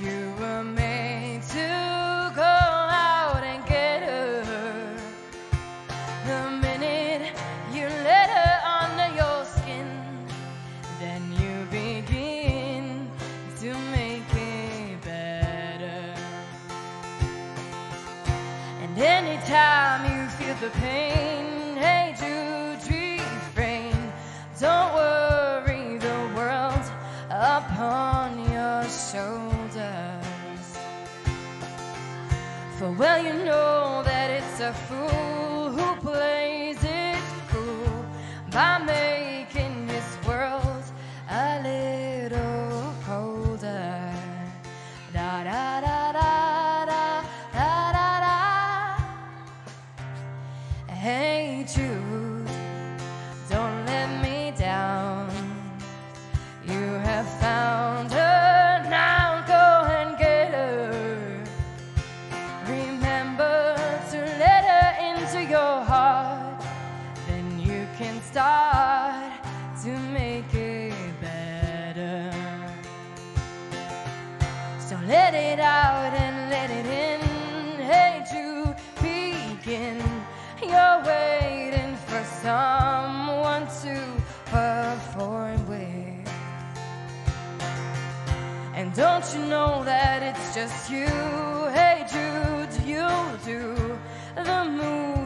You were made to go out and get her. The minute you let her under your skin, then you begin to make it better. And anytime you feel the pain, For well you know that it's a fool who plays it cool by making his world a little colder. Da da da da da da da da. Jude, let it out and let it in. Hey, Jude, begin. You're waiting for someone to perform with. And don't you know that it's just you? Hey Jude, you do the movements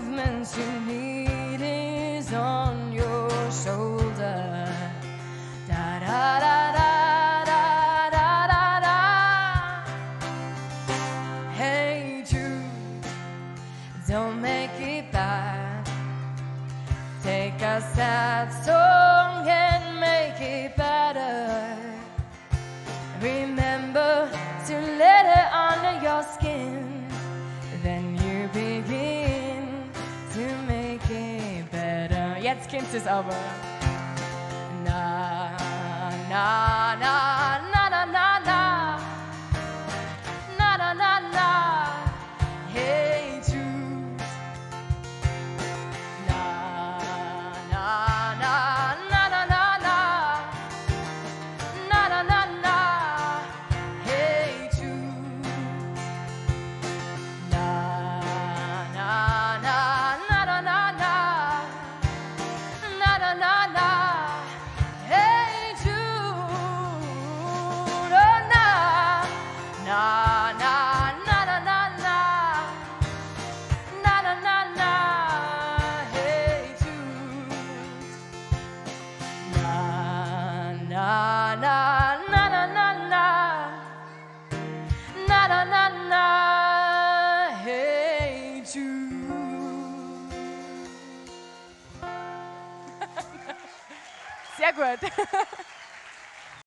a sad song and make it better. Remember to let it under your skin. Then you begin to make it better. Jetzt du es aber. Na, na, na, na na na na na na na na na hey Jude. Sehr gut.